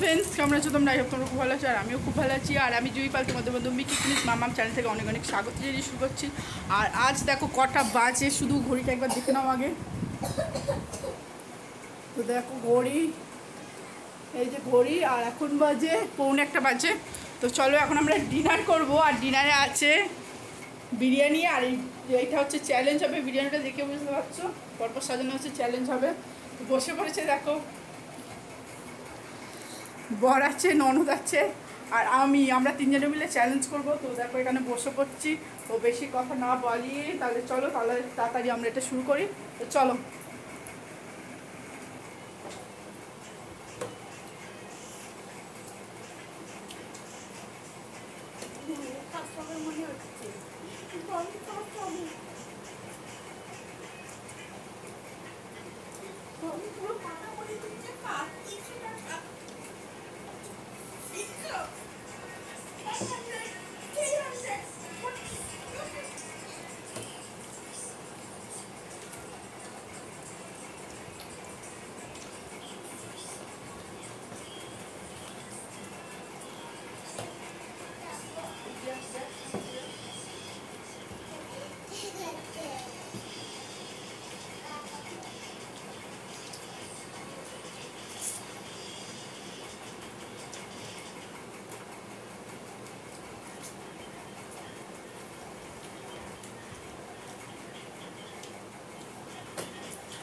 Friends কেমন আছো তোমরা আই তোমরা খুব ভালো আছো আর আমিও খুব ভালো আছি। আর আমি জুই পালকে মধ্যে মধ্যে মিকি কিনিস মামাম চ্যানেল থেকে অনেক অনেক স্বাগত জানিয়ে শুরু করছি। আর আজ দেখো কটা বাজে, শুধু ঘড়িটা একবার দেখে নাও আগে। তো দেখো ঘড়ি, এই যে ঘড়ি, আর এখন বাজে পৌনে একটা বাজে। তো চলো এখন আমরা ডিনার করব, আর ডিনারে আছে বিরিয়ানি, আর এই এইটা হচ্ছে চ্যালেঞ্জ হবে। বিরিয়ানিটা দেখে বুঝতে পারছ? পরপর সাজানো হচ্ছে চ্যালেঞ্জ হবে। বসে পড়েছে, দেখো। বর আছে, ননদ আছে, আর আমি। আমরা তিনজনে মিলে চ্যালেঞ্জ করব। তো দেখো, এখানে বসে পড়ছি। তো বেশি কথা না বলিয়ে, তাহলে চলো, তাহলে তাড়াতাড়ি আমরা এটা শুরু করি। তো চলো। ফিনিশ করতে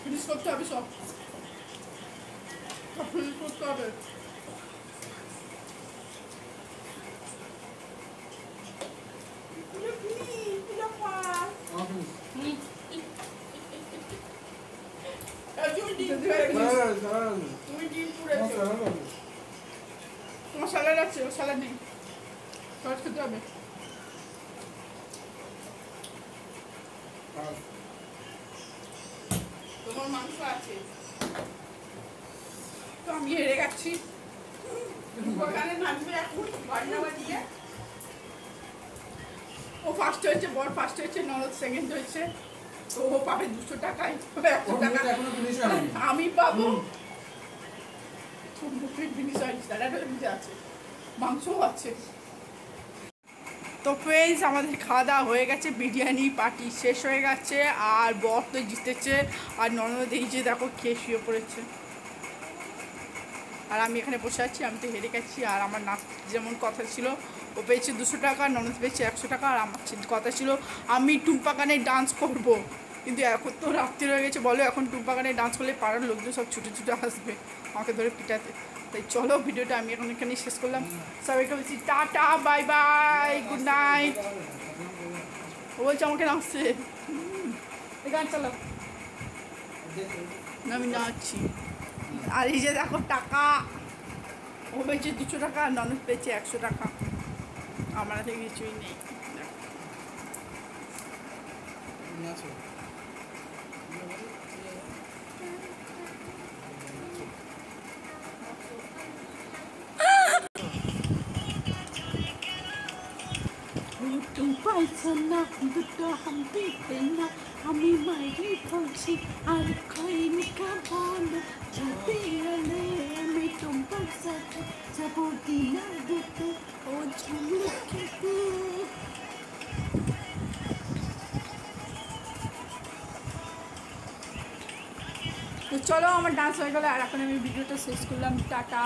Indiscutável só. Café indiscutável. Uma salada assim, uma saladinha. Pode que também. তোমার মাংস আছে। তো আমি হেরে গেছি। এখন ও ফার্স্ট হয়েছে বর ফার্স্ট হয়েছে নরদ সেকেন্ড হয়েছে। তো ও পাবে দুশো টাকায়। একশো টাকা। আমি পাবো। মুখের জিনিস আছে। মাংসও আছে। তো ফ্রেন্ডস আমাদের খাওয়া দাওয়া হয়ে গেছে, বিরিয়ানি পার্টি শেষ হয়ে গেছে, আর বর তো জিতেছে, আর ননদ দেখেছি দেখো খেয়ে শুয়ে পড়েছে। আর আমি এখানে বসে আছি, আমি তো হেরে গেছি, আর আমার নাচ যেমন কথা ছিল, ও পেয়েছে দুশো টাকা, ননদ পেয়েছে একশো টাকা, আর আমার কথা ছিল, আমি টুম্পা গানে ডান্স করব। কিন্তু এখন তো রাত্রি হয়ে গেছে, বলো, এখন টুম্পা গানে ডান্স করলে পাড়ার লোকজন সব ছুটে ছুটে আসবে আমাকে ধরে পিটাতে। তাই চলো ভিডিওটা আমি এখন এখানে শেষ করলাম। সবাইকে বলছি tata, bye bye, good night. ও বলছে আমাকে নাচছে গান চালাও। আমি নাচছি। আর এই যে দেখো টাকা। ও পেয়েছে দুশো টাকা, আর ননদ পেয়েছে একশো টাকা। আমার হাতে কিছুই নেই। দুটো পয়সা না দুটো হাম্পি না আমি মাইরি বলছি আর খাইনি খাব যদি এলে আমি তোমার সাথে যাব দিনা দুটো ও ঝুমে খেতে তো চলো আমার ডান্স হয়ে গেলো আর এখন আমি ভিডিওটা শেষ করলাম টাটা